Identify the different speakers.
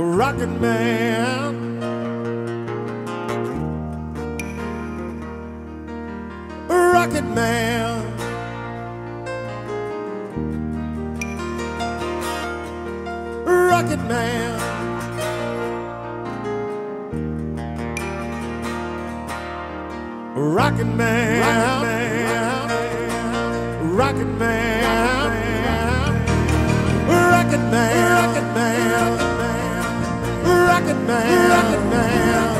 Speaker 1: Rocket Man. Rocket Man. Rocket Man. Rocket Man. Rocket Man. Rocket Man. Rocket Man. Rocket Man. Rocket Man. Rocket